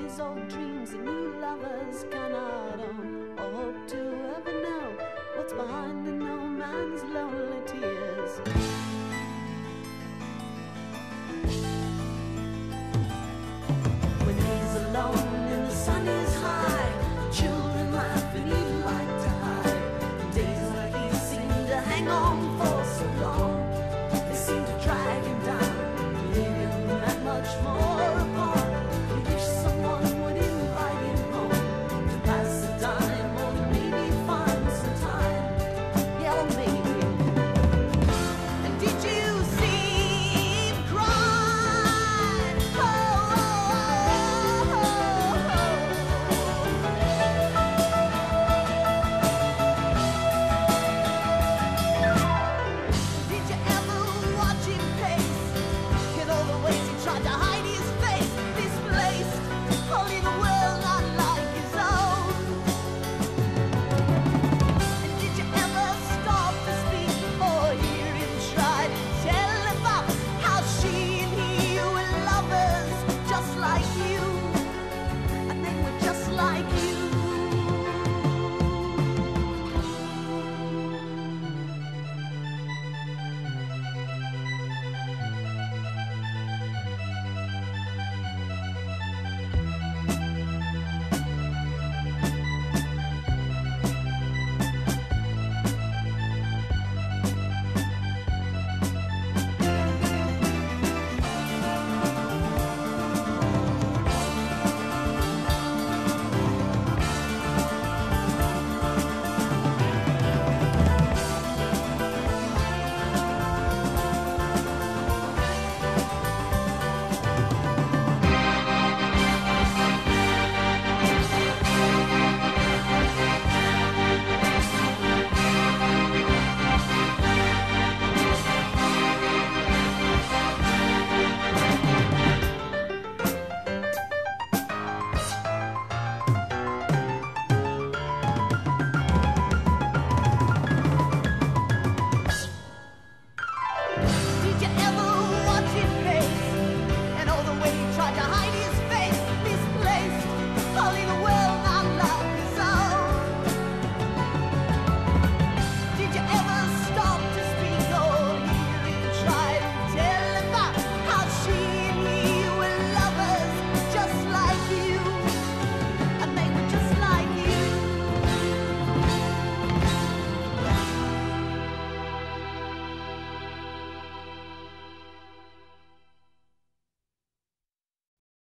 memories, his old dreams and new lovers cannot own or hope to ever know what's behind the no man's lonely tears.